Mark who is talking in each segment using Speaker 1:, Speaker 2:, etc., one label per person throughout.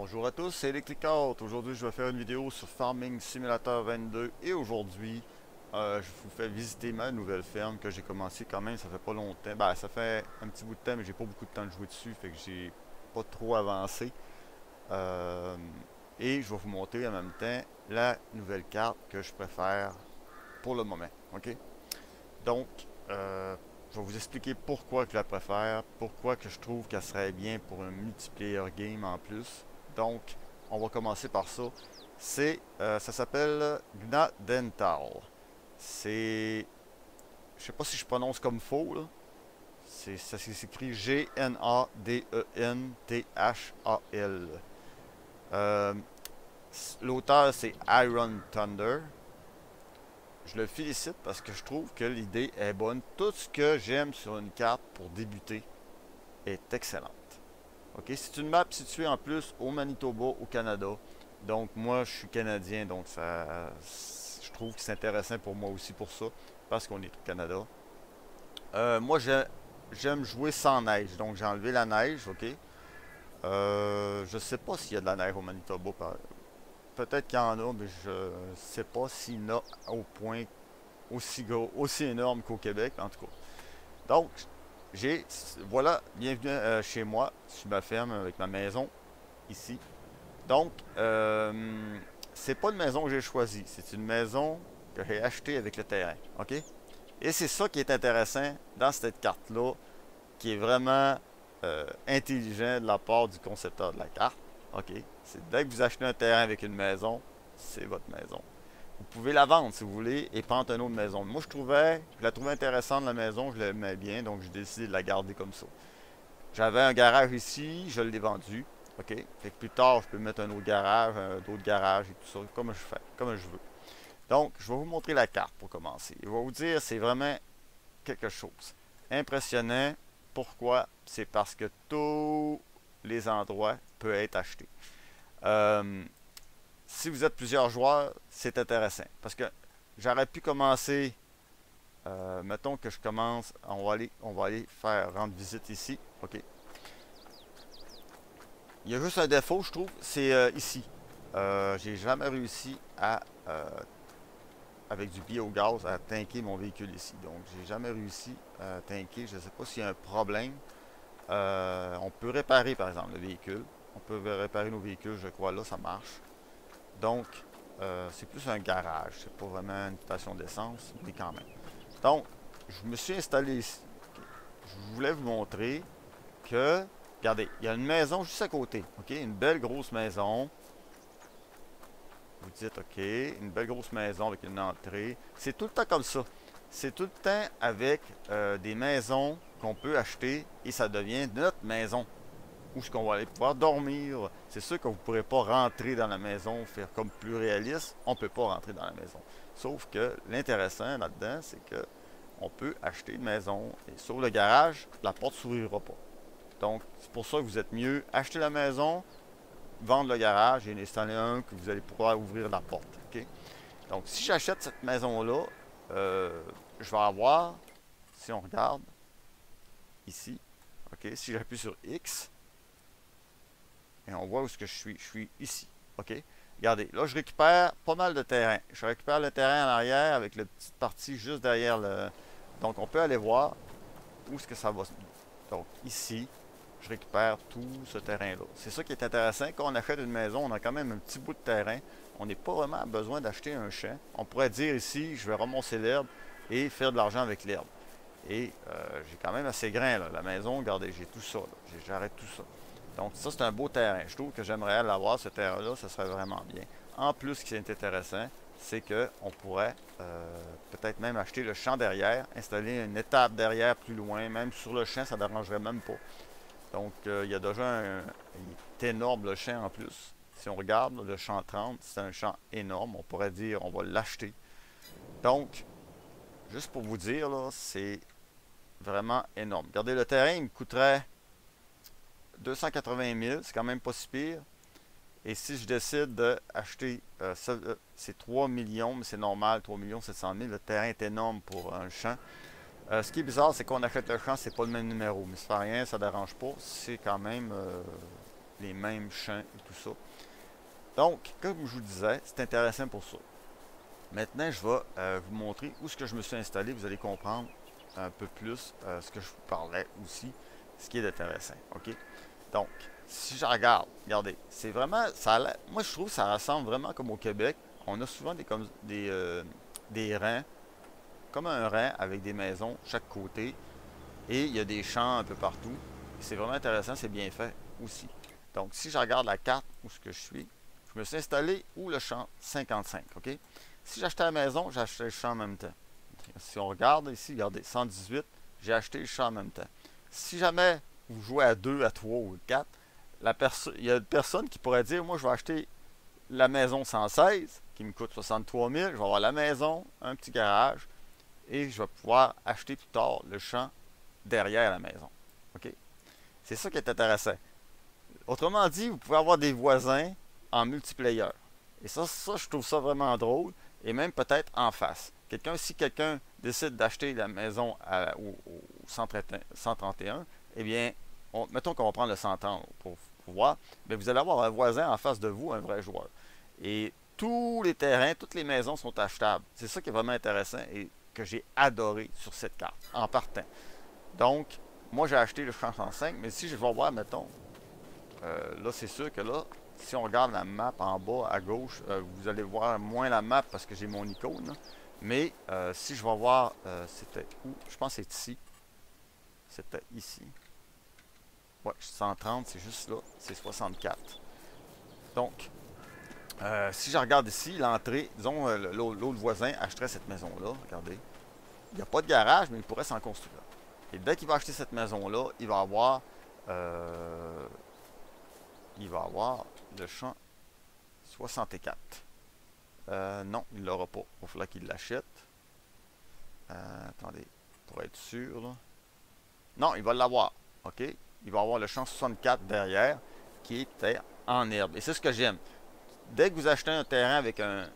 Speaker 1: Bonjour à tous, c'est Electric Out. Aujourd'hui, je vais faire une vidéo sur Farming Simulator 22 et aujourd'hui, euh, je vous fais visiter ma nouvelle ferme que j'ai commencé quand même, ça fait pas longtemps. Ben, ça fait un petit bout de temps, mais j'ai pas beaucoup de temps de jouer dessus, fait que j'ai pas trop avancé. Euh, et je vais vous montrer en même temps la nouvelle carte que je préfère pour le moment. Ok? Donc, euh, je vais vous expliquer pourquoi je la préfère, pourquoi que je trouve qu'elle serait bien pour un multiplayer game en plus. Donc, on va commencer par ça. C'est, euh, ça s'appelle Gnadental. C'est, je sais pas si je prononce comme faux là. C'est, ça s'écrit G-N-A-D-E-N-T-H-A-L. Euh, L'auteur c'est Iron Thunder. Je le félicite parce que je trouve que l'idée est bonne. Tout ce que j'aime sur une carte pour débuter est excellente. C'est une map située en plus au Manitoba, au Canada. Donc moi, je suis canadien, donc ça, je trouve que c'est intéressant pour moi aussi pour ça, parce qu'on est au Canada. Euh, moi, j'aime jouer sans neige, donc j'ai enlevé la neige, ok? Euh, je sais pas s'il y a de la neige au Manitoba, peut-être qu'il y en a, mais je ne sais pas s'il y en a au point aussi aussi énorme qu'au Québec, en tout cas. Donc, j'ai, voilà, bienvenue euh, chez moi, sur ma ferme, avec ma maison, ici. Donc, euh, c'est pas une maison que j'ai choisie, c'est une maison que j'ai achetée avec le terrain, ok? Et c'est ça qui est intéressant dans cette carte-là, qui est vraiment euh, intelligent de la part du concepteur de la carte. OK? C'est dès que vous achetez un terrain avec une maison, c'est votre maison. Vous pouvez la vendre si vous voulez et prendre une autre maison. Moi, je trouvais, je la trouvais intéressante la maison, je l'aimais bien, donc j'ai décidé de la garder comme ça. J'avais un garage ici, je l'ai vendu. OK? Fait que plus tard, je peux mettre un autre garage, d'autres garages et tout ça, comme je fais, comme je veux. Donc, je vais vous montrer la carte pour commencer. Je vais vous dire, c'est vraiment quelque chose. Impressionnant. Pourquoi? C'est parce que tous les endroits peuvent être achetés. Euh, si vous êtes plusieurs joueurs, c'est intéressant. Parce que j'aurais pu commencer, euh, mettons que je commence, on va aller, on va aller faire rendre visite ici. OK. Il y a juste un défaut, je trouve, c'est euh, ici. J'ai jamais réussi à, avec du biogaz, à tanker mon véhicule ici. Donc, j'ai jamais réussi à tanker. Je ne sais pas s'il y a un problème. on peut réparer, par exemple, le véhicule. On peut réparer nos véhicules, je crois. Là, ça marche. Donc, euh, c'est plus un garage. C'est pas vraiment une station d'essence, mais quand même. Donc, je me suis installé ici. Je voulais vous montrer que, regardez, il y a une maison juste à côté. OK? Une belle grosse maison. Vous dites, OK, une belle grosse maison avec une entrée. C'est tout le temps comme ça. C'est tout le temps avec euh, des maisons qu'on peut acheter et ça devient notre maison où est-ce qu'on va aller pouvoir dormir. C'est sûr que vous ne pourrez pas rentrer dans la maison, faire comme plus réaliste. On ne peut pas rentrer dans la maison. Sauf que l'intéressant là-dedans, c'est que on peut acheter une maison et sur le garage, la porte ne s'ouvrira pas. Donc, c'est pour ça que vous êtes mieux acheter la maison, vendre le garage et installer un que vous allez pouvoir ouvrir la porte. Donc, si j'achète cette maison-là, euh, je vais avoir, si on regarde ici, si j'appuie sur X, et on voit où est-ce que je suis. Je suis ici. OK? Regardez, là, je récupère pas mal de terrain. Je récupère le terrain en arrière avec la petite partie juste derrière le... Donc, on peut aller voir où est-ce que ça va. Donc, ici, je récupère tout ce terrain-là. C'est ça qui est intéressant. Quand on achète une maison, on a quand même un petit bout de terrain. On n'est pas vraiment besoin d'acheter un champ. On pourrait dire ici, je vais ramasser l'herbe et faire de l'argent avec l'herbe. Et euh, j'ai quand même assez grain, là. La maison, regardez, j'ai tout ça. J'arrête tout ça. Donc ça, c'est un beau terrain. Je trouve que j'aimerais l'avoir, ce terrain-là, ce serait vraiment bien. En plus, ce qui est intéressant, c'est qu'on pourrait euh, peut-être même acheter le champ derrière, installer une étape derrière plus loin, même sur le champ, ça ne dérangerait même pas. Donc, euh, il y a déjà un, il énorme le champ en plus. Si on regarde le champ 30, c'est un champ énorme. On pourrait dire on va l'acheter. Donc, juste pour vous dire, c'est vraiment énorme. Regardez, le terrain, il me coûterait 280 000, c'est quand même pas si pire. Et si je décide d'acheter, euh, euh, c'est 3 millions, mais c'est normal, 3 millions 700 000. Le terrain est énorme pour un champ. Euh, ce qui est bizarre, c'est qu'on achète le champ, c'est pas le même numéro. Mais ça fait rien, ça dérange pas. C'est quand même les mêmes champs et tout ça. Donc, comme je vous disais, c'est intéressant pour ça. Maintenant, je vais euh, vous montrer où ce que je me suis installé. Vous allez comprendre un peu plus euh, ce que je vous parlais aussi, ce qui est intéressant. OK? Donc, si je regarde, regardez, c'est vraiment, ça moi je trouve que ça ressemble vraiment comme au Québec. On a souvent des, comme, des, euh, des rangs, comme un rang avec des maisons chaque côté. Et il y a des champs un peu partout. C'est vraiment intéressant, c'est bien fait aussi. Donc, si je regarde la carte où ce que je suis, je me suis installé où le champ? 55, OK? Si j'achetais la maison, j'achetais le champ en même temps. Si on regarde ici, regardez, 118, j'ai acheté le champ en même temps. Si jamais vous jouez à 2, à 3 ou à 4, la il y a une personne qui pourrait dire, moi je vais acheter la maison 116, qui me coûte 63 000, je vais avoir la maison, un petit garage, et je vais pouvoir acheter plus tard le champ derrière la maison. OK? C'est ça qui est intéressant. Autrement dit, vous pouvez avoir des voisins en multiplayer. Et ça, ça, je trouve ça vraiment drôle. Et même peut-être en face. Quelqu'un, si quelqu'un décide d'acheter la maison au, 131, eh bien, mettons qu'on va prendre le 130 pour, voir, mais vous allez avoir un voisin en face de vous, un vrai joueur. Et tous les terrains, toutes les maisons sont achetables. C'est ça qui est vraiment intéressant et que j'ai adoré sur cette carte, en partant. Donc, moi j'ai acheté le champ 105, mais si je vais voir, mettons, euh, là c'est sûr que là, si on regarde la map en bas à gauche, euh, vous allez voir moins la map parce que j'ai mon icône. Mais euh, si je vais voir, euh, c'était où? Je pense que c'est ici. C'était ici. Ouais, 130, c'est juste là. C'est 64. Donc, si je regarde ici, l'entrée, disons, l'autre voisin achèterait cette maison-là. Regardez. Il n'y a pas de garage, mais il pourrait s'en construire. Et dès qu'il va acheter cette maison-là, il va avoir il va avoir le champ 64. Euh, non, il ne l'aura pas. Il va falloir qu'il l'achète. Euh, attendez, pour être sûr. Non, il va l'avoir. OK? Il va avoir le champ 64 derrière qui est en herbe. Et c'est ce que j'aime. Dès que vous achetez un terrain avec un,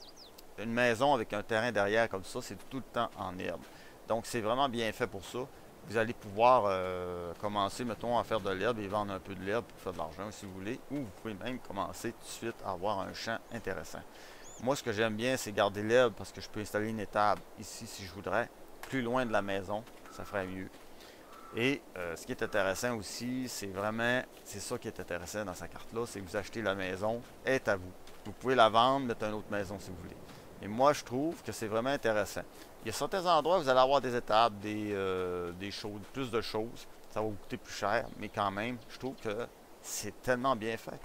Speaker 1: une maison avec un terrain derrière comme ça, c'est tout le temps en herbe. Donc c'est vraiment bien fait pour ça vous allez pouvoir euh, commencer, mettons, à faire de l'herbe et vendre un peu de l'herbe pour faire de l'argent si vous voulez. Ou vous pouvez même commencer tout de suite à avoir un champ intéressant. Moi, ce que j'aime bien, c'est garder l'herbe parce que je peux installer une étable ici si je voudrais. Plus loin de la maison, ça ferait mieux. Et euh, ce qui est intéressant aussi, c'est vraiment, c'est ça qui est intéressant dans sa carte-là, c'est que vous achetez la maison, est à vous. Vous pouvez la vendre, mettre une autre maison si vous voulez. Et moi, je trouve que c'est vraiment intéressant. Il y a certains endroits où vous allez avoir des étapes, des, euh, des choses, plus de choses. Ça va vous coûter plus cher, mais quand même, je trouve que c'est tellement bien fait.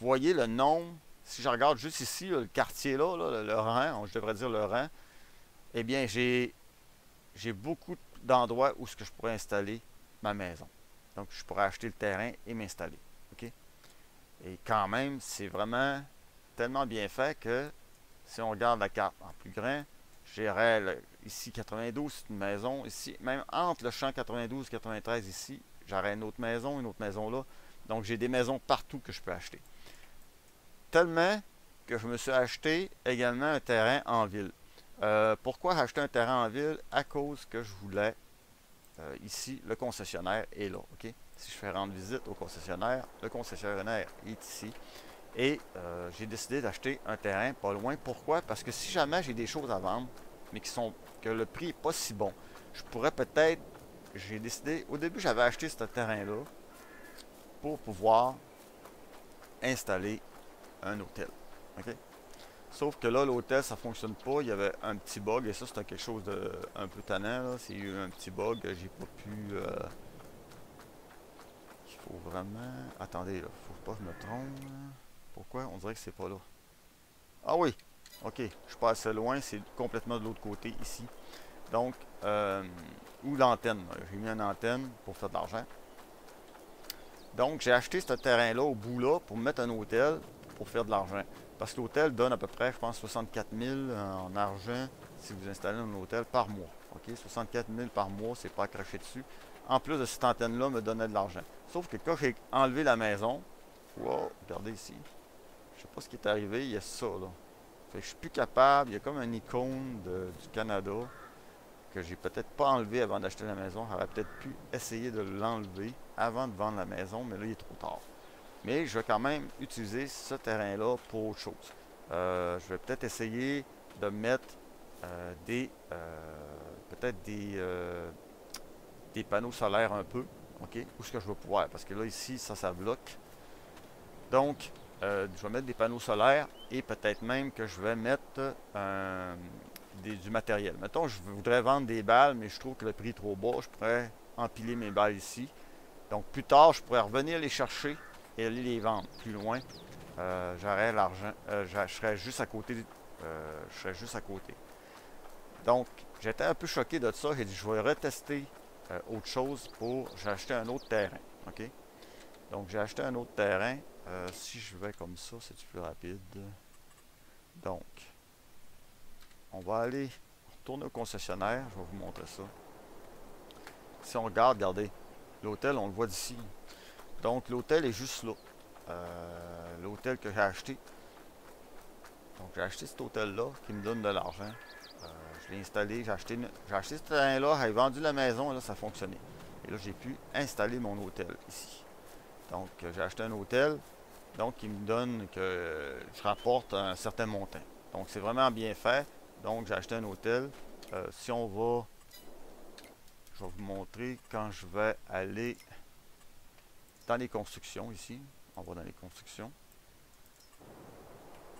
Speaker 1: Vous voyez le nombre, si je regarde juste ici, le quartier là, le, rang, je devrais dire le rang, eh bien, j'ai beaucoup d'endroits où je pourrais installer ma maison. Donc, je pourrais acheter le terrain et m'installer. Et quand même, c'est vraiment tellement bien fait que si on regarde la carte en plus grand, j'irais ici 92, c'est une maison. Ici, même entre le champ 92 et 93 ici, j'aurais une autre maison, une autre maison là. Donc j'ai des maisons partout que je peux acheter. Tellement que je me suis acheté également un terrain en ville. Euh, pourquoi acheter un terrain en ville? À cause que je voulais, euh, ici, le concessionnaire est là. Si je fais rendre visite au concessionnaire, le concessionnaire est ici. Et euh, j'ai décidé d'acheter un terrain pas loin. Pourquoi? Parce que si jamais j'ai des choses à vendre, mais qui sont que le prix n'est pas si bon, je pourrais peut-être. J'ai décidé. Au début, j'avais acheté ce terrain-là pour pouvoir installer un hôtel. OK? Sauf que là, l'hôtel, ça fonctionne pas. Il y avait un petit bug et ça, c'était quelque chose de un peu tannant. A eu un petit bug, j'ai pas pu. Euh, il faut vraiment. Attendez, là, faut pas que je me trompe. Pourquoi? On dirait que c'est pas là. Ah oui Ok, je passe loin, c'est complètement de l'autre côté ici. Donc, euh, ou l'antenne? J'ai mis une antenne pour faire de l'argent. Donc, j'ai acheté ce terrain-là au bout là pour mettre un hôtel pour faire de l'argent. Parce que l'hôtel donne à peu près, je pense, 64 000 en argent si vous installez un hôtel par mois. OK? 64 000 par mois, c'est pas à cracher dessus. En plus de cette antenne-là, me donnait de l'argent. Sauf que quand j'ai enlevé la maison, wow, regardez ici, sais pas ce qui est arrivé, il y a ça là. Fait que je suis plus capable, il y a comme un icône du Canada que j'ai peut-être pas enlevé avant d'acheter la maison. J'aurais peut-être pu essayer de l'enlever avant de vendre la maison, mais là il est trop tard. Mais je vais quand même utiliser ce terrain-là pour autre chose. je vais peut-être essayer de mettre des peut-être des, des panneaux solaires un peu. OK? Où est-ce que je vais pouvoir? Parce que là, ici, ça, ça bloque. Donc, euh, je vais mettre des panneaux solaires et peut-être même que je vais mettre euh, du matériel. Mettons, je voudrais vendre des balles, mais je trouve que le prix est trop bas. Je pourrais empiler mes balles ici. Donc, plus tard, je pourrais revenir les chercher et aller les vendre plus loin. Euh, J'aurais l'argent. Euh, je serais juste à côté. je serais juste à côté. Donc, j'étais un peu choqué de ça. J'ai dit, je vais retester autre chose pour... J'ai acheté un autre terrain. OK? Donc, j'ai acheté un autre terrain. Euh, si je vais comme ça, c'est plus rapide. Donc, on va aller retourner au concessionnaire. Je vais vous montrer ça. Si on regarde, regardez, l'hôtel, on le voit d'ici. Donc, l'hôtel est juste là. Euh, l'hôtel que j'ai acheté. Donc, j'ai acheté cet hôtel-là qui me donne de l'argent. Euh, je l'ai installé. J'ai acheté, acheté ce terrain-là. J'ai vendu la maison et là, ça fonctionnait. Et là, j'ai pu installer mon hôtel ici. Donc, j'ai acheté un hôtel. Donc, il me donne que je rapporte un certain montant. Donc, c'est vraiment bien fait. Donc, j'ai acheté un hôtel. Euh, si on va... Je vais vous montrer quand je vais aller dans les constructions ici. On va dans les constructions.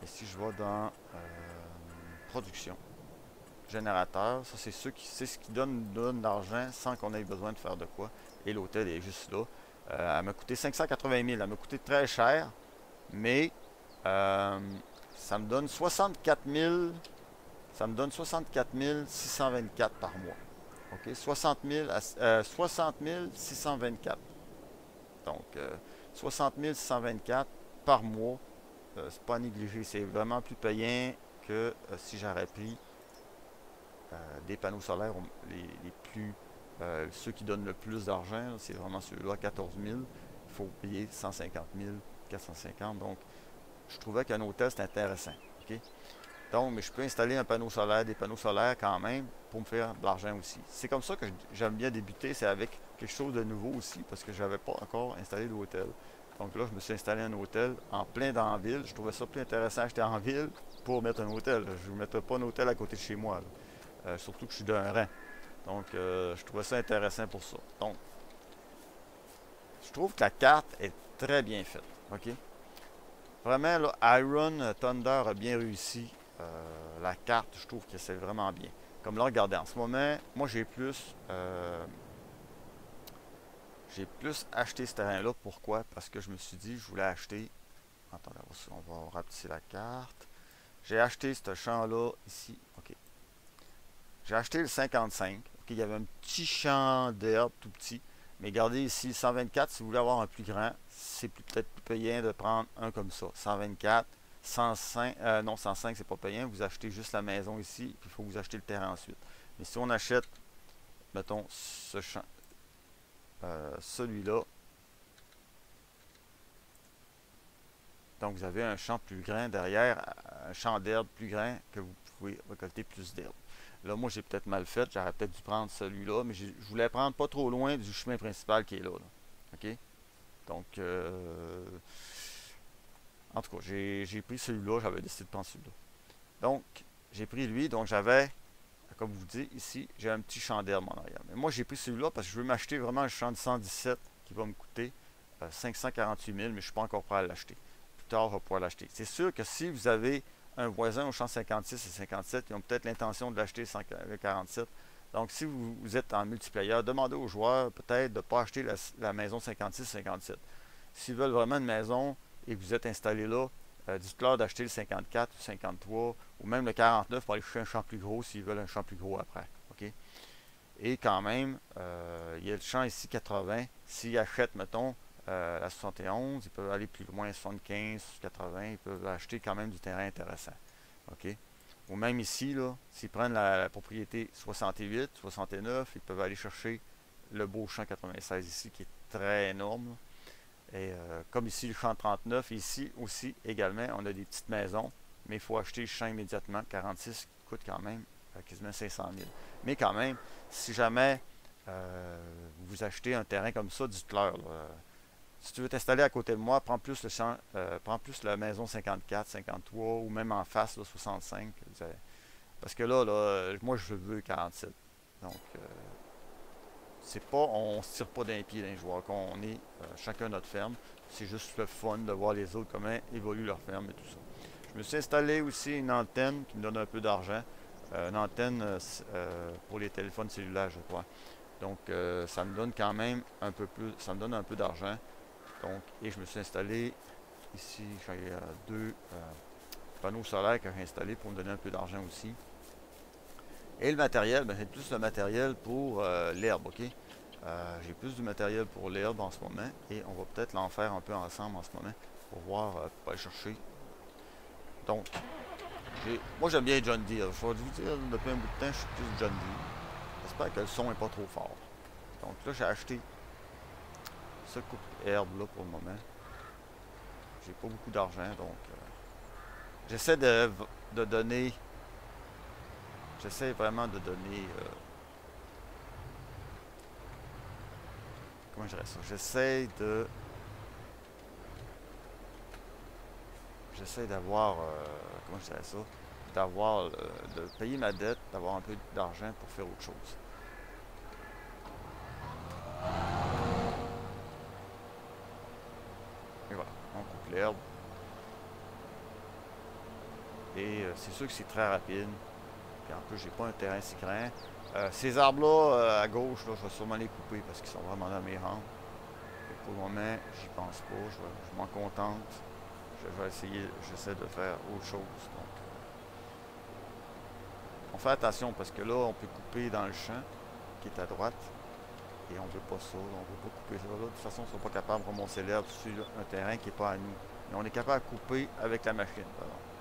Speaker 1: Et si je vais dans euh, production, générateur, ça c'est ce qui donne, donne l'argent sans qu'on ait besoin de faire de quoi. Et l'hôtel est juste là. Euh, elle m'a coûté 580 000. Elle m'a coûté très cher. Mais euh, ça me donne 64 000. Ça me donne 64 624 par mois. OK? 60 000, 60 624. Donc, 60 euh, 624 par mois. Euh, c'est pas négligé. C'est vraiment plus payant que si j'aurais pris des panneaux solaires les, plus. ceux qui donnent le plus d'argent. C'est vraiment ceux-là, 14 000. Il faut payer 150 000 450. Donc, je trouvais qu'un hôtel, c'est intéressant. Donc, mais je peux installer un panneau solaire, des panneaux solaires quand même, pour me faire de l'argent aussi. C'est comme ça que j'aime bien débuter, c'est avec chose de nouveau aussi, parce que je n'avais pas encore installé d'hôtel. Donc là, je me suis installé un hôtel en plein dans la ville. Je trouvais ça plus intéressant d'acheter en ville pour mettre un hôtel. Je ne mettrais pas un hôtel à côté de chez moi. Euh, surtout que je suis d'un rang. Donc, euh, je trouvais ça intéressant pour ça. Donc, je trouve que la carte est très bien faite. OK? Vraiment, là, Iron Thunder a bien réussi. Euh, la carte, je trouve que c'est vraiment bien. Comme là, regardez, en ce moment, moi j'ai plus j'ai plus acheté ce terrain-là. Pourquoi? Parce que je me suis dit, je voulais acheter. Attendez, on va rapetisser la carte. J'ai acheté ce champ-là ici. OK. J'ai acheté le 55. OK, il y avait un petit champ d'herbe tout petit. Mais regardez ici, 124, si vous voulez avoir un plus grand, c'est peut-être plus payant de prendre un comme ça. 124, 105, euh, non 105 c'est pas payant, vous achetez juste la maison ici, puis il faut vous acheter le terrain ensuite. Mais si on achète, mettons, ce champ, euh, celui-là, donc vous avez un champ plus grand derrière, un champ d'herbe plus grand que vous pouvez récolter plus d'herbe. Là, moi, j'ai peut-être mal fait. J'aurais peut-être dû prendre celui-là, mais je voulais prendre pas trop loin du chemin principal qui est là. OK? Donc, euh, en tout cas, j'ai pris celui-là. J'avais décidé de prendre celui-là. Donc, j'ai pris lui. Donc, j'avais, comme vous dites ici, j'ai un petit champ d'herbe en arrière. Mais moi, j'ai pris celui-là parce que je veux m'acheter vraiment un champ de 117 qui va me coûter 548 euh, 000, mais je ne suis pas encore prêt à l'acheter. Plus tard, on va pouvoir l'acheter. C'est sûr que si vous avez un voisin au champ 56 et 57, ils ont peut-être l'intention de l'acheter le 47. Donc, si vous, êtes en multiplayer, demandez aux joueurs peut-être de ne pas acheter la, maison 56-57. S'ils veulent vraiment une maison et que vous êtes installé là, euh, dites-leur d'acheter le 54 ou 53 ou même le 49 pour aller chercher un champ plus gros s'ils veulent un champ plus gros après. Et quand même, euh, il y a le champ ici 80. S'ils achètent, mettons, euh, la 71, ils peuvent aller plus loin, 75, 80, ils peuvent acheter quand même du terrain intéressant. Ou même ici, s'ils prennent la, propriété 68, 69, ils peuvent aller chercher le beau champ 96 ici, qui est très énorme. Et euh, comme ici, le champ 39, ici aussi, également, on a des petites maisons, mais il faut acheter le champ immédiatement. 46 coûte quand même euh, quasiment 500 000. Mais quand même, si jamais vous achetez un terrain comme ça, dites-leur, si tu veux t'installer à côté de moi, prends plus le champ, euh, prends plus la maison 54, 53 ou même en face, là, 65. Parce que là, là, moi, je veux 47. Donc, euh, c'est pas, on se tire pas d'un pied d'un joueur. Quand on est euh, chacun notre ferme, c'est juste le fun de voir les autres comment évoluent leur ferme et tout ça. Je me suis installé aussi une antenne qui me donne un peu d'argent. une antenne pour les téléphones cellulaires, je crois. Donc, ça me donne quand même un peu plus, ça me donne un peu d'argent. Donc, et je me suis installé ici, j'ai euh, deux euh, panneaux solaires que j'ai installés pour me donner un peu d'argent aussi. Et le matériel, ben, c'est plus le matériel pour euh, l'herbe, ok? j'ai plus du matériel pour l'herbe en ce moment et on va peut-être l'en faire un peu ensemble en ce moment pour voir, pour aller chercher. Donc, moi j'aime bien John Deere. Je vais vous dire, depuis un bout de temps, je suis plus John Deere. J'espère que le son n'est pas trop fort. Donc là, j'ai acheté ce coupe herbe là pour le moment. J'ai pas beaucoup d'argent donc euh, j'essaie de, de, donner. J'essaie vraiment de donner. Euh, comment je dirais ça? J'essaie de. J'essaie d'avoir. Euh, comment je dirais ça? D'avoir. de payer ma dette, d'avoir un peu d'argent pour faire autre chose. l'herbe. Et euh, c'est sûr que c'est très rapide. Puis en plus, j'ai pas un terrain si grand. Euh, ces arbres-là, euh, à gauche, là, je vais sûrement les couper parce qu'ils sont vraiment dans mes rangs. pour le moment, j'y pense pas. Je, m'en contente. Je vais essayer, j'essaie de faire autre chose. On fait attention parce que là, on peut couper dans le champ qui est à droite. Et on ne veut pas ça, on ne veut pas couper ça. de toute façon, on ne sera pas capable de remonter l'herbe sur un terrain qui n'est pas à nous. Mais on est capable de couper avec la machine. Donc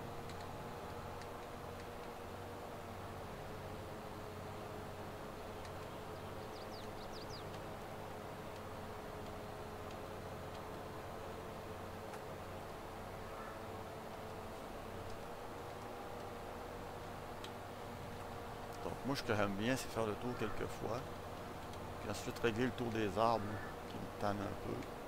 Speaker 1: moi, ce que j'aime bien, c'est faire le tour quelques fois. Puis ensuite régler le tour des arbres qui me tannent un peu.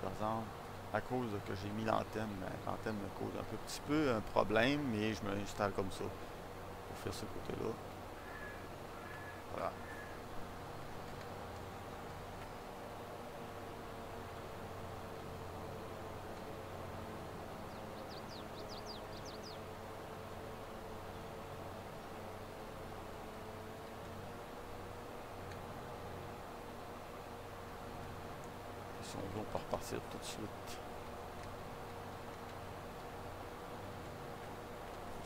Speaker 1: Par exemple, à cause que j'ai mis l'antenne, ben, l'antenne me cause un petit peu un problème, mais je m'installe comme ça pour faire ce côté-là. Voilà. on va repartir tout de suite.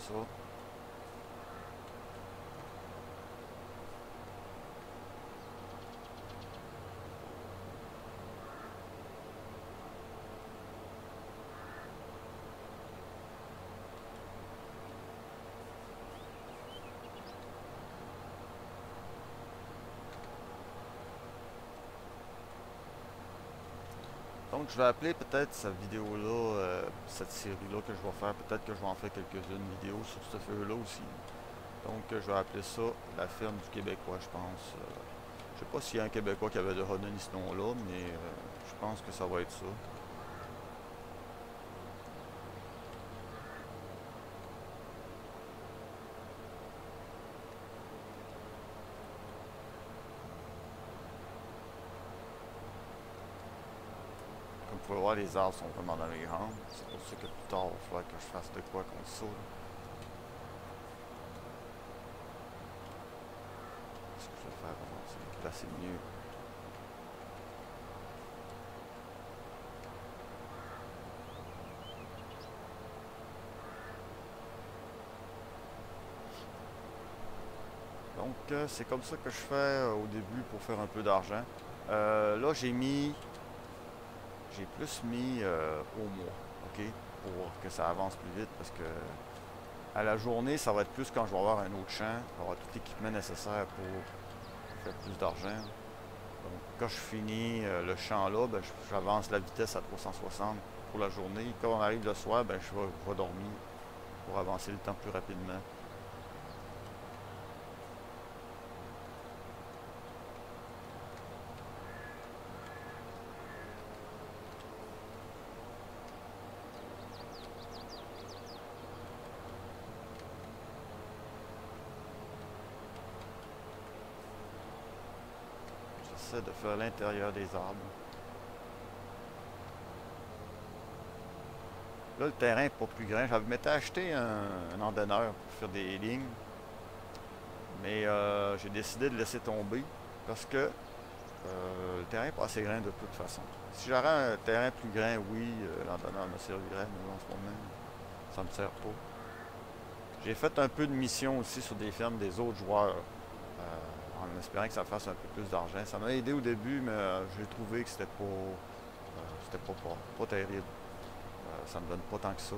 Speaker 1: ça. Donc je vais appeler peut-être cette vidéo-là, euh, cette série-là que je vais faire, peut-être que je vais en faire quelques-unes vidéos sur ce feu-là aussi. Donc je vais appeler ça la ferme du Québécois, je pense. Euh, je sais pas s'il y a un Québécois qui avait de redonner ce nom-là, mais euh, je pense que ça va être ça. Vous pouvez les arbres sont vraiment dans les rangs. C'est pour ça que plus tard, il va falloir que je fasse de quoi contre ça. Ce que je vais faire, c'est placer mieux. Donc, euh, c'est comme ça que je fais euh, au début pour faire un peu d'argent. Euh, là, j'ai mis j'ai plus mis euh, au mois, ok, pour que ça avance plus vite parce que à la journée, ça va être plus quand je vais avoir un autre champ, je vais avoir tout l'équipement nécessaire pour faire plus d'argent. Donc quand je finis euh, le champ là, ben, j'avance la vitesse à 360 pour la journée. Quand on arrive le soir, ben, je vais dormir pour avancer le temps plus rapidement. De faire l'intérieur des arbres. Là, le terrain n'est pas plus grand. J'avais m'étais acheté un, un pour faire des lignes. Mais euh, j'ai décidé de laisser tomber parce que euh, le terrain n'est pas assez grand de toute façon. Si j'aurais un terrain plus grand, oui, euh, l'endonneur me servirait, mais en ce moment, ça me sert pas. J'ai fait un peu de mission aussi sur des fermes des autres joueurs espérant que ça fasse un peu plus d'argent. Ça m'a aidé au début, mais euh, j'ai trouvé que c'était pas, euh, c'était pas, pas, terrible. Euh, ça me donne pas tant que ça.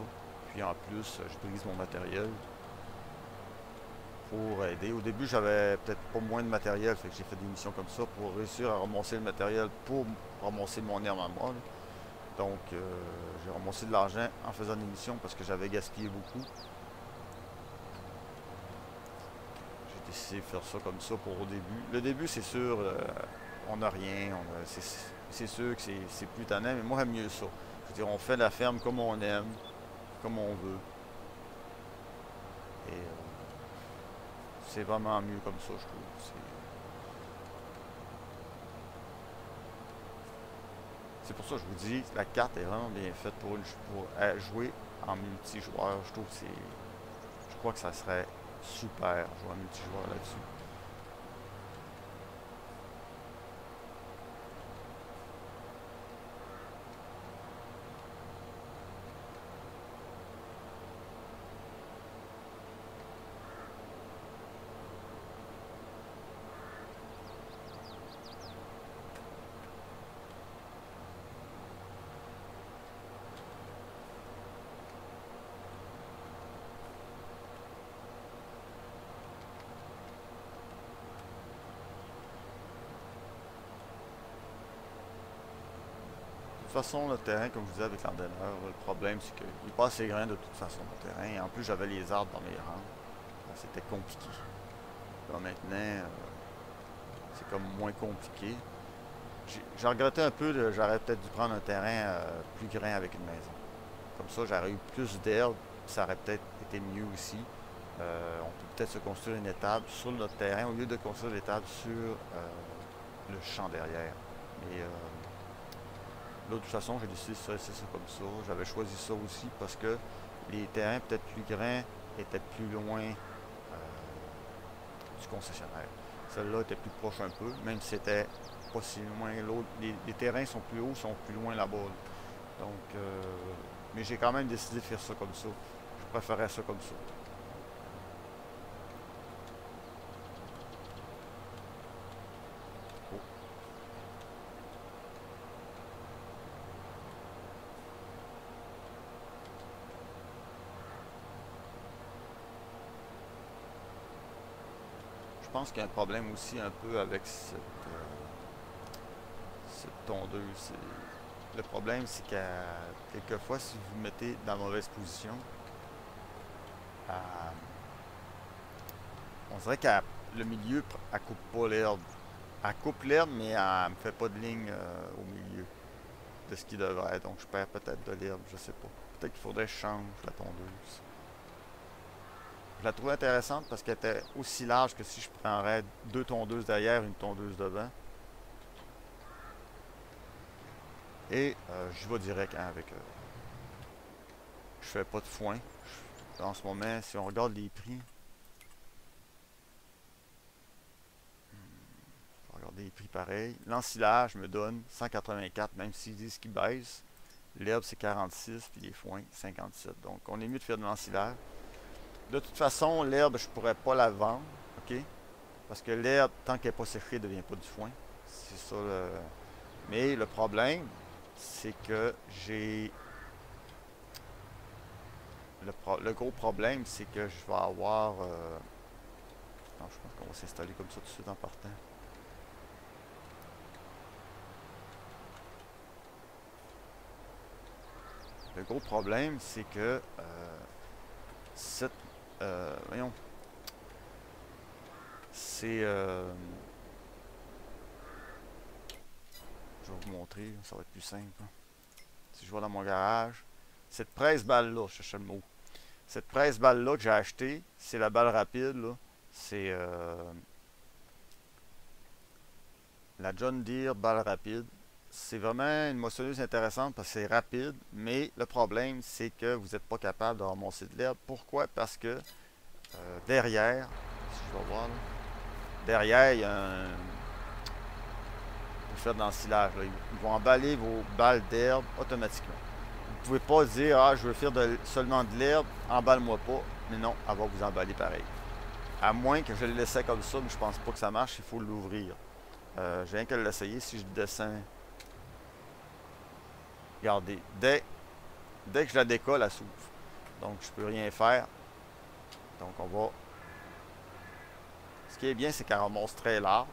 Speaker 1: Puis en plus, je brise mon matériel pour aider. Au début, j'avais peut-être pas moins de matériel, fait que j'ai fait des missions comme ça pour réussir à ramasser le matériel pour ramasser mon herbe à moi. Donc, j'ai ramassé de l'argent en faisant des missions parce que j'avais gaspillé beaucoup. De faire ça comme ça pour au début. Le début, c'est sûr, euh, on n'a rien. C'est sûr que c'est plus tannant, mais moi, j'aime mieux ça. Je veux dire, on fait la ferme comme on aime, comme on veut. Et euh, c'est vraiment mieux comme ça, je trouve. C'est pour ça que je vous dis, la carte est vraiment bien faite pour, pour jouer en multijoueur. Je trouve que c'est. Je crois que ça serait super jouer en multijoueur là-dessus. Façon, le terrain, comme je disais avec l'endeneur, le problème c'est qu'il n'est pas assez grand de toute façon le terrain. Et en plus, j'avais les arbres dans mes rangs. C'était compliqué. Maintenant, euh, c'est comme moins compliqué. J'ai regretté un peu, j'aurais peut-être dû prendre un terrain euh, plus grand avec une maison. Comme ça, j'aurais eu plus d'herbe, ça aurait peut-être été mieux aussi. Euh, on peut peut-être se construire une étable sur notre terrain au lieu de construire l'étable sur le champ derrière. De toute façon, j'ai décidé de faire ça comme ça. J'avais choisi ça aussi parce que les terrains peut-être plus grands étaient plus loin euh, du concessionnaire. Celle-là était plus proche un peu, même si c'était pas si loin. L'autre, les, terrains sont plus hauts, sont plus loin là-bas. Donc, euh, mais j'ai quand même décidé de faire ça comme ça. Je préférais ça comme ça. Pense qu'il y a un problème aussi un peu avec cette, euh, tondeuse. Le problème, c'est que quelquefois, si vous mettez dans mauvaise position, on dirait que le milieu, elle coupe pas l'herbe. Elle coupe l'herbe, mais elle ne fait pas de ligne euh, au milieu de ce qui devrait. Donc, je perds peut-être de l'herbe, je sais pas. Peut-être qu'il faudrait que je change la tondeuse. Je la trouvais intéressante parce qu'elle était aussi large que si je prendrais deux tondeuses derrière, une tondeuse devant. Et euh, je vais direct hein, avec... Euh, je fais pas de foin. en ce moment, si on regarde les prix... Hmm, regarder les prix pareils. L'ensilage me donne 184, même s'ils disent qu'il baisse. L'herbe, c'est 46, puis les foins, 57. Donc, on est mieux de faire de l'ensilage. De toute façon, l'herbe, je pourrais pas la vendre. OK? Parce que l'herbe, tant qu'elle n'est pas séchée, ne devient pas du foin. C'est ça le... Mais le problème, c'est que j'ai... Le, gros problème, c'est que je vais avoir... Euh... Non, je pense qu'on va s'installer comme ça tout de suite en partant. Le gros problème, c'est que euh, cette... Euh, voyons. C'est... Euh, je vais vous montrer, ça va être plus simple. Si je vois dans mon garage, cette presse balle-là, je cherche le mot. Cette presse balle-là que j'ai acheté, c'est la balle rapide, C'est la John Deere balle rapide c'est vraiment une moissonneuse intéressante parce que c'est rapide, mais le problème, c'est que vous n'êtes pas capable de ramasser de l'herbe. Pourquoi? Parce que euh, derrière, si je vais voir, derrière, il y a un... Vous faites dans le ils vont emballer vos balles d'herbe automatiquement. Vous ne pouvez pas dire, ah, je veux faire seulement de l'herbe, emballe-moi pas. Mais non, elle va vous emballer pareil. À moins que je le laisse comme ça, mais je pense pas que ça marche, il faut l'ouvrir. Euh, J'ai rien qu'à l'essayer si je descends Regardez, dès, que je la décolle, elle s'ouvre. Donc, je peux rien faire. Donc, on va... Ce qui est bien, c'est qu'elle remonte très large.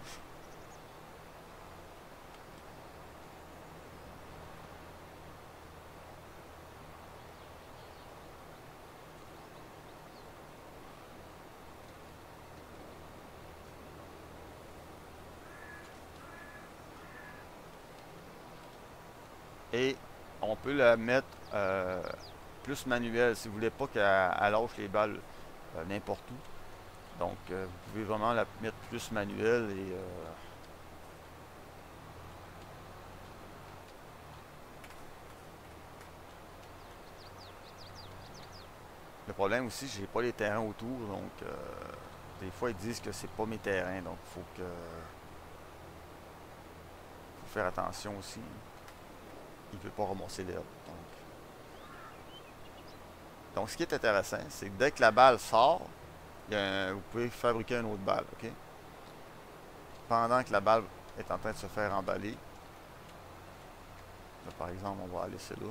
Speaker 1: Et la mettre euh, plus manuelle si vous voulez pas qu'elle lâche les balles euh, n'importe où. Donc euh, vous pouvez vraiment la mettre plus manuelle et Le problème aussi, j'ai pas les terrains autour, donc des fois ils disent que c'est pas mes terrains, donc faut que faut faire attention aussi il ne veut pas ramasser l'herbe. Donc. ce qui est intéressant, c'est que dès que la balle sort, vous pouvez fabriquer une autre balle. Pendant que la balle est en train de se faire emballer, par exemple, on va aller laisser là.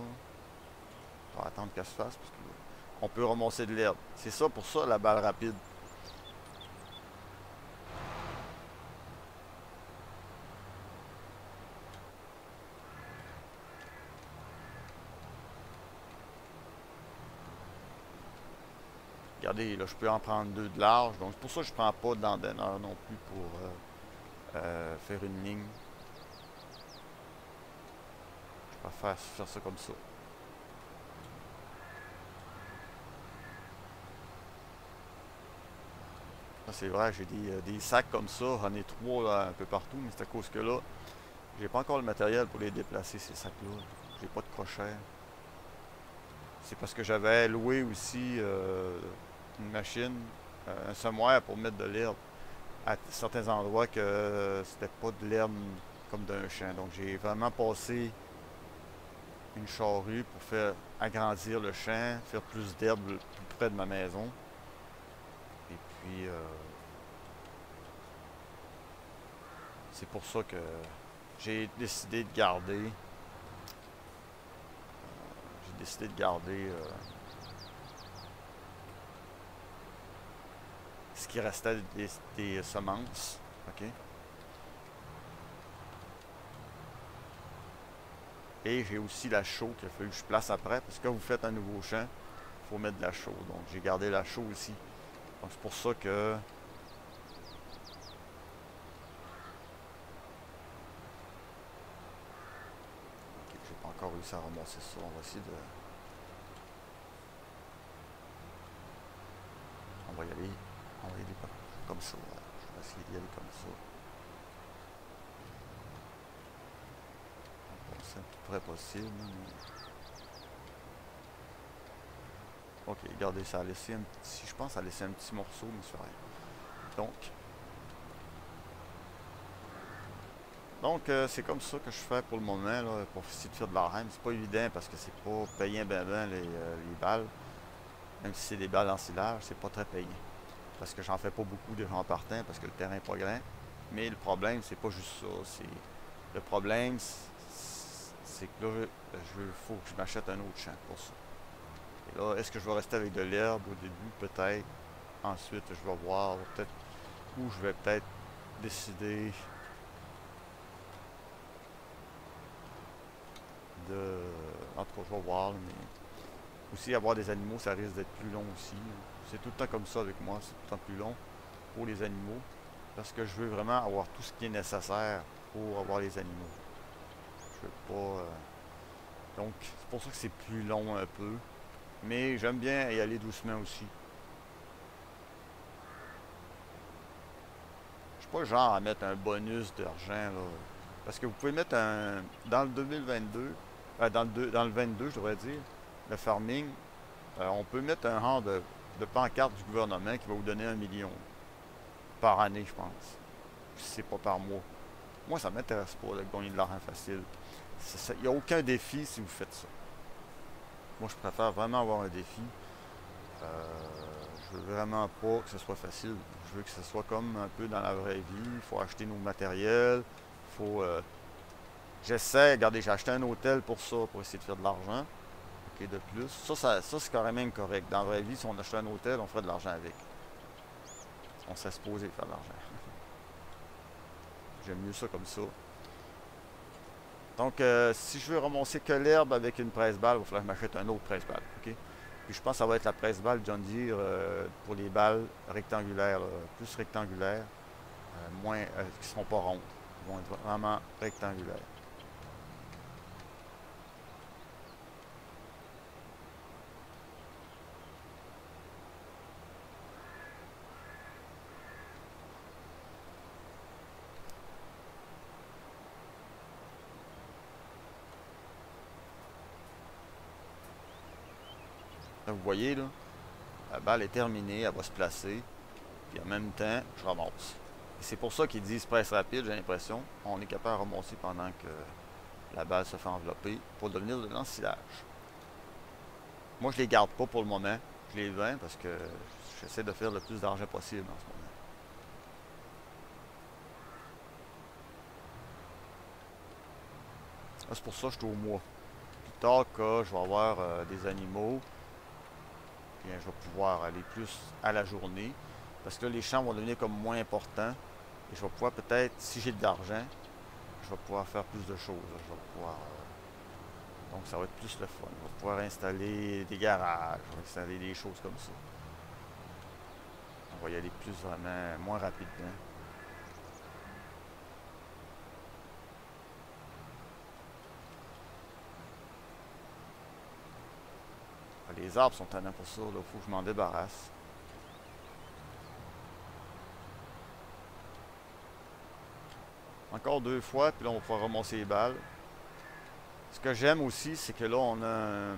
Speaker 1: On va attendre qu'elle se fasse. Parce on peut ramasser de l'herbe. C'est ça pour ça la balle rapide. Là, je peux en prendre deux de large. Donc, c'est pour ça que je ne prends pas d'endeneur non plus pour euh, euh, faire une ligne. Je préfère faire ça comme ça. c'est vrai, j'ai euh, des, sacs comme ça. J'en ai trois un peu partout, mais c'est à cause que là, j'ai pas encore le matériel pour les déplacer, ces sacs-là. J'ai pas de crochet. C'est parce que j'avais loué aussi une machine, euh, un semoir pour mettre de l'herbe à certains endroits que c'était pas de l'herbe comme d'un champ. Donc j'ai vraiment passé une charrue pour faire agrandir le champ, faire plus d'herbe plus près de ma maison. Et puis euh, c'est pour ça que j'ai décidé de garder. Euh, j'ai décidé de garder qui restait des, semences. OK? Et j'ai aussi la chaux qu'il a fallu que je place après. Parce que quand vous faites un nouveau champ, il faut mettre de la chaux. Donc j'ai gardé la chaux ici. Donc c'est pour ça que Ok, j'ai pas encore réussi à ramasser ça. On va essayer de. On va y aller. Va y aller comme ça. Je vais essayer d'y aller comme ça. C'est à peu près possible. Ok, regardez, ça a laissé un petit... Je pense ça a laissé un petit morceau, mais c'est rien. Donc... Donc, euh, c'est comme ça que je fais pour le moment, là, pour essayer de faire de l'arène. C'est pas évident parce que c'est pas payant ben ben les, euh, les balles. Même si c'est des balles en silage, c'est pas très payant parce que j'en fais pas beaucoup de gens partant parce que le terrain n'est pas grand. Mais le problème, c'est pas juste ça. C'est le problème, c'est que là, je faut que je m'achète un autre champ pour ça. Et là, est-ce que je vais rester avec de l'herbe au début? Peut-être. Ensuite, je vais voir peut-être où je vais peut-être décider de... En tout cas, je vais voir, mais aussi avoir des animaux, ça risque d'être plus long aussi. C'est tout le temps comme ça avec moi, c'est tout le temps plus long pour les animaux. Parce que je veux vraiment avoir tout ce qui est nécessaire pour avoir les animaux. Je veux pas... Euh, donc, c'est pour ça que c'est plus long un peu. Mais j'aime bien y aller doucement aussi. Je suis pas genre à mettre un bonus d'argent, là. Parce que vous pouvez mettre un... Dans le 2022... Euh, dans, le dans le 22, je devrais dire, le farming, euh, on peut mettre un rang de, de pancarte du gouvernement qui va vous donner un million par année, je pense. C'est pas par mois. Moi, ça m'intéresse pas de gagner de l'argent facile. Il n'y a aucun défi si vous faites ça. Moi, je préfère vraiment avoir un défi. Euh, je veux vraiment pas que ce soit facile. Je veux que ce soit comme un peu dans la vraie vie. Il faut acheter nos matériels. Faut. Euh, j'essaie, regardez, j'ai acheté un hôtel pour ça, pour essayer de faire de l'argent. Ok, de plus. Ça, ça, ça c'est quand même correct. Dans la vraie vie, si on achetait un hôtel, on ferait de l'argent avec. On s'est supposé faire de l'argent. J'aime mieux ça comme ça. Donc, euh, si je veux ramasser que l'herbe avec une presse-balle, il va falloir que je m'achète un autre presse-balle. Puis je pense que ça va être la presse-balle John Deere euh, pour les balles rectangulaires, plus rectangulaires, euh, moins, qui ne seront pas rondes. Ils vont être vraiment rectangulaires. Vous voyez, là, la balle est terminée, elle va se placer. Puis en même temps, je ramasse. C'est pour ça qu'ils disent presse rapide, j'ai l'impression. On est capable de ramasser pendant que la balle se fait envelopper pour devenir de l'ensilage. Moi, je les garde pas pour le moment. Je les vends parce que j'essaie de faire le plus d'argent possible en ce moment. C'est pour ça que je suis au mois. Plus tard, que je vais avoir euh, des animaux, je vais pouvoir aller plus à la journée. Parce que les champs vont devenir comme moins importants. Et je vais pouvoir peut-être, si j'ai de l'argent, je vais pouvoir faire plus de choses. Je vais. Euh, donc ça va être plus le fun. Je vais pouvoir installer des garages, je installer des choses comme ça. On va y aller plus vraiment, moins rapidement. Les arbres sont tannants pour ça, il faut que je m'en débarrasse. Encore deux fois, puis là on va pouvoir ramasser les balles. Ce que j'aime aussi, c'est que là on a un,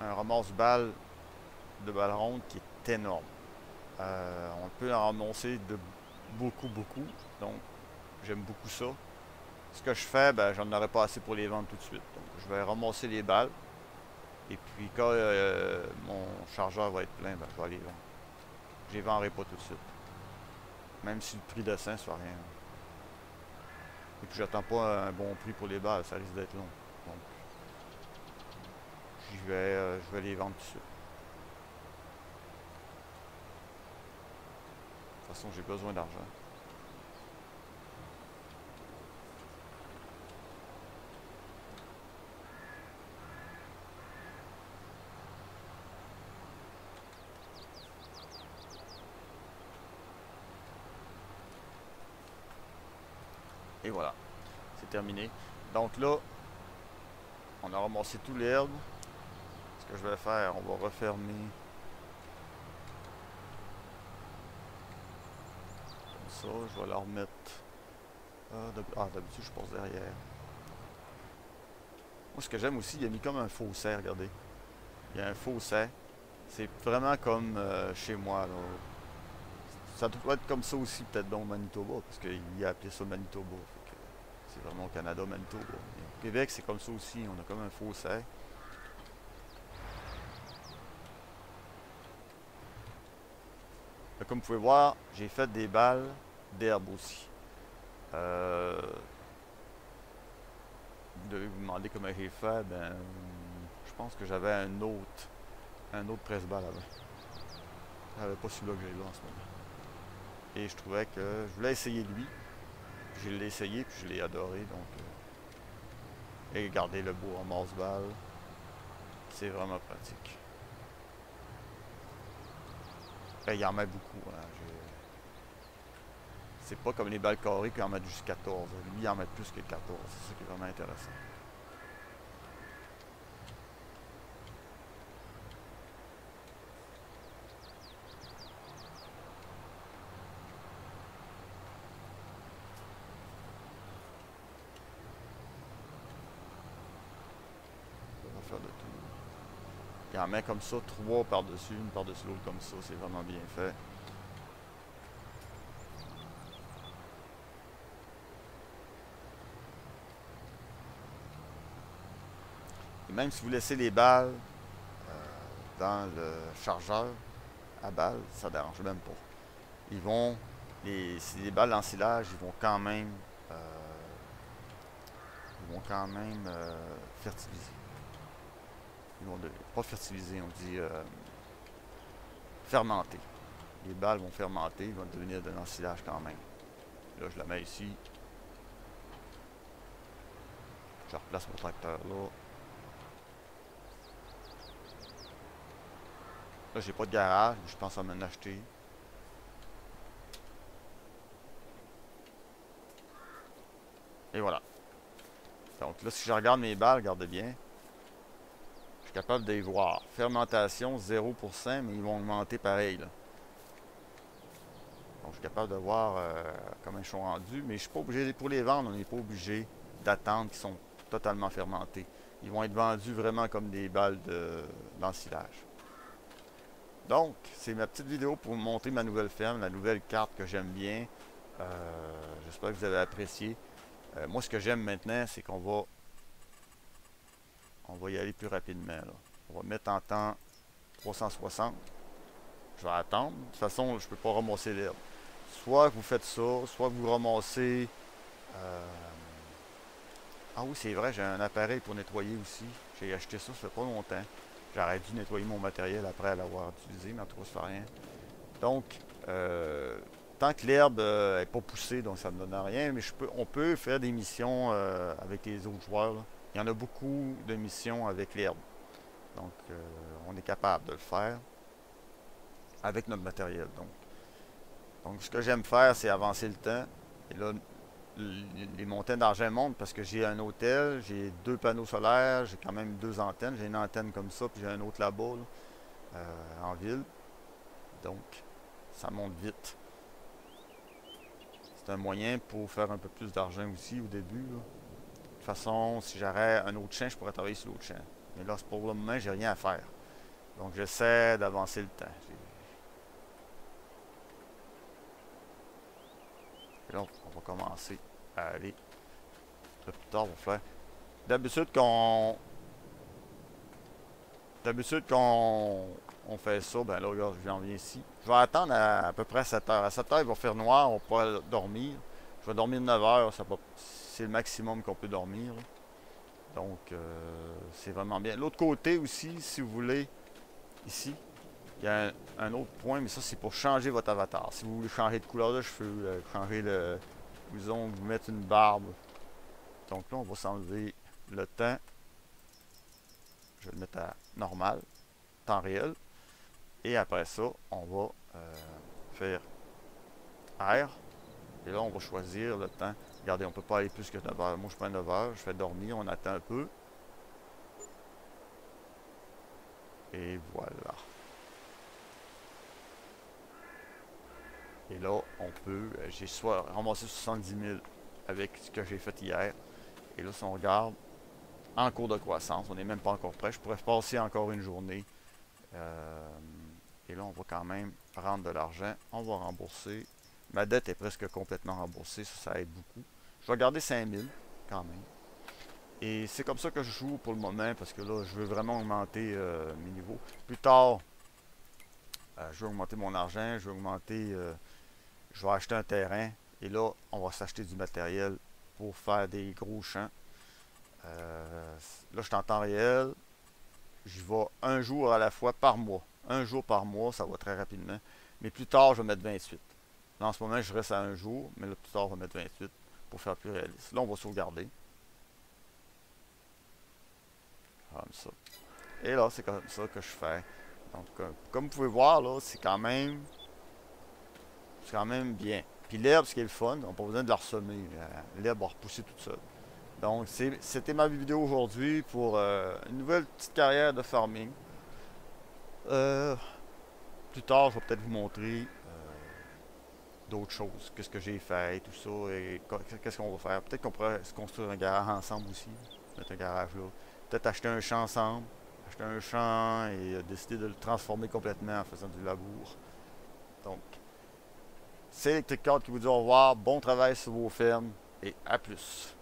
Speaker 1: un ramasse-balles de balles rondes qui est énorme. Euh, on peut en ramasser de beaucoup, beaucoup. Donc j'aime beaucoup ça. Ce que je fais, ben, j'en aurais pas assez pour les vendre tout de suite. Donc je vais ramasser les balles. Et puis quand euh, mon chargeur va être plein, ben, je vais aller vendre. Je les vendrai pas tout de suite. Même si le prix descend, soit rien. Et puis j'attends pas un bon prix pour les balles, ça risque d'être long. Donc vais, euh, je vais les vendre tout de suite. De toute façon, j'ai besoin d'argent. Et voilà, terminé. Donc là, on a ramassé tout l'herbe. Ce que je vais faire, on va refermer comme ça. Je vais la remettre. Ah, ah, d'habitude, je passe derrière. Moi, ce que j'aime aussi, il a mis comme un fossé, regardez. Il y a un fossé. C'est vraiment comme euh, chez moi. Là. Ça doit être comme ça aussi, peut-être dans Manitoba, parce qu'il a appelé ça Manitoba. C'est vraiment au Canada, Manitoba. au Québec, c'est comme ça aussi. On a comme un fossé. Comme vous pouvez voir, j'ai fait des balles d'herbe aussi. Euh, vous devez vous demander comment j'ai fait, ben, je pense que j'avais un autre, un autre presse-balle avant. J'avais pas celui-là que j'ai là en ce moment. Et je trouvais que je voulais essayer lui. Je l'ai essayé puis je l'ai adoré donc. Euh, et garder le beau en masse-balle. C'est vraiment pratique. Et il en met beaucoup. Hein, c'est pas comme les balles carrées qui en mettent juste 14. Lui, il en met plus que 14. C'est ça qui est vraiment intéressant. On va faire de tout. Il en met comme ça, trois par-dessus, une par-dessus l'autre comme ça. C'est vraiment bien fait. même si vous laissez les balles euh, dans le chargeur à balles, ça ne dérange même pas. Ils vont, les, si les balles l'ensilage, ils vont quand même, euh, ils vont quand même euh, fertiliser. Ils vont pas fertiliser, on dit fermenter. Les balles vont fermenter, ils vont devenir de l'ensilage quand même. Là, je la mets ici. Je replace mon tracteur là. Là, j'ai pas de garage, je pense à m'en acheter. Et voilà. Donc là, si je regarde mes balles, regardez bien. Capable d'y voir. Fermentation, 0%, mais ils vont augmenter pareil. Donc je suis capable de voir euh, comment ils sont rendus. Mais je suis pas obligé, pour les vendre, on n'est pas obligé d'attendre qu'ils sont totalement fermentés. Ils vont être vendus vraiment comme des balles d'ensilage. Donc, c'est ma petite vidéo pour vous montrer ma nouvelle ferme, la nouvelle carte que j'aime bien. Euh, j'espère que vous avez apprécié. Euh, moi, ce que j'aime maintenant, c'est qu'on va on va y aller plus rapidement. On va mettre en temps 360. Je vais attendre. De toute façon, je ne peux pas ramasser l'herbe. Soit vous faites ça, soit vous ramassez... Euh, ah oui, c'est vrai, j'ai un appareil pour nettoyer aussi. J'ai acheté ça, ça fait pas longtemps. J'aurais dû nettoyer mon matériel après l'avoir utilisé, mais en tout cas, ça fait rien. Donc, euh, tant que l'herbe n'est euh, pas poussée, donc ça ne donne rien, mais je peux, on peut faire des missions euh, avec les autres joueurs. Il y en a beaucoup de missions avec l'herbe. Donc, on est capable de le faire avec notre matériel. Donc, ce que j'aime faire, c'est avancer le temps. Et là, les montagnes d'argent montent parce que j'ai un hôtel, j'ai deux panneaux solaires, j'ai quand même deux antennes. J'ai une antenne comme ça, puis j'ai un autre là-bas, euh, en ville. Donc, ça monte vite. C'est un moyen pour faire un peu plus d'argent aussi au début. Façon, si j'aurais un autre champ, je pourrais travailler sur l'autre champ. Mais là, pour le moment, j'ai rien à faire. Donc, j'essaie d'avancer le temps. Et on va commencer à aller un plus tard, on va faire. D'habitude, quand D'habitude, quand on fait ça, ben là, regarde, viens ici. Je vais attendre à, peu près 7 heures. À 7 heures, il va faire noir, on pourra dormir. Je vais dormir 9 heures, c'est le maximum qu'on peut dormir. Donc, euh, c'est vraiment bien. L'autre côté aussi, si vous voulez, ici, il y a un, autre point, mais ça, c'est pour changer votre avatar. Si vous voulez changer de couleur de cheveux, euh, changer le... Disons, vous mettre une barbe. Donc là, on va s'enlever le temps. Je vais le mettre à normal, temps réel. Et après ça, on va euh, faire R. Et là, on va choisir le temps. Regardez, on ne peut pas aller plus que 9 heures. Moi, je prends 9 heures, je fais dormir, on attend un peu. Et voilà. Et là, on peut, euh, j'ai soit ramassé 70 000 avec ce que j'ai fait hier. Et là, si on regarde, en cours de croissance, on n'est même pas encore prêt. Je pourrais passer encore une journée. Euh, et là, on va quand même prendre de l'argent. On va rembourser. Ma dette est presque complètement remboursée. Ça, ça aide beaucoup. Je vais garder 5000 quand même. Et c'est comme ça que je joue pour le moment parce que là, je veux vraiment augmenter euh, mes niveaux. Plus tard, je veux augmenter mon argent, je veux augmenter je vais acheter un terrain et là, on va s'acheter du matériel pour faire des gros champs. là, je suis en temps réel. J'y vais un jour à la fois par mois. Un jour par mois, ça va très rapidement. Mais plus tard, je vais mettre 28. Là, en ce moment, je reste à un jour, mais là, plus tard, on va mettre 28 faire plus réaliste. Là, on va sauvegarder. Comme ça. Et là, c'est comme ça que je fais. Donc, euh, comme vous pouvez voir, là, c'est quand même... C'est quand même bien. Puis l'herbe, ce qui est le fun, on n'a pas besoin de la ressemer. L'herbe va repousser toute seule. Donc, c'était ma vidéo aujourd'hui pour euh, une nouvelle petite carrière de farming. Euh, plus tard, je vais peut-être vous montrer d'autres choses, qu'est-ce que j'ai fait, tout ça, et qu'est-ce qu'on va faire. Peut-être qu'on pourrait se construire un garage ensemble aussi, mettre un garage là. Peut-être acheter un champ ensemble, acheter un champ et euh, décider de le transformer complètement en faisant du labour. Donc, c'est Electric Card qui vous dit au revoir, bon travail sur vos fermes et à plus.